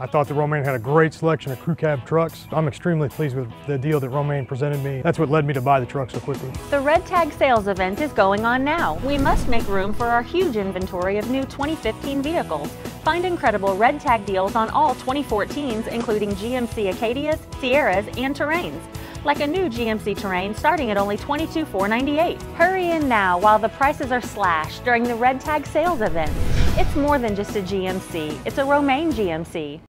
I thought that Romain had a great selection of crew cab trucks. I'm extremely pleased with the deal that Romain presented me. That's what led me to buy the truck so quickly. The Red Tag sales event is going on now. We must make room for our huge inventory of new 2015 vehicles. Find incredible Red Tag deals on all 2014s, including GMC Acadias, Sierras, and Terrains like a new GMC Terrain starting at only $22,498. Hurry in now while the prices are slashed during the Red Tag sales event. It's more than just a GMC, it's a Romain GMC.